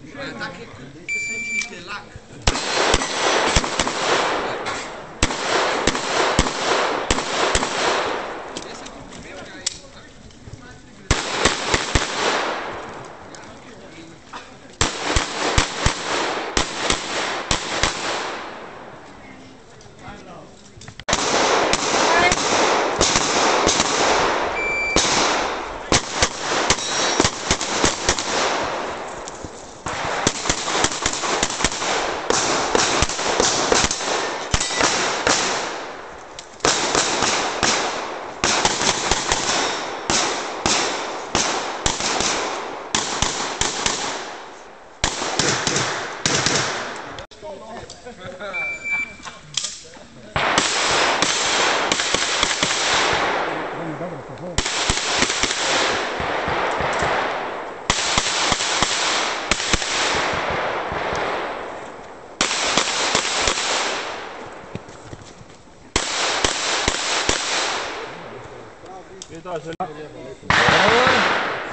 Das ist piosenki, te Lack. Gracias.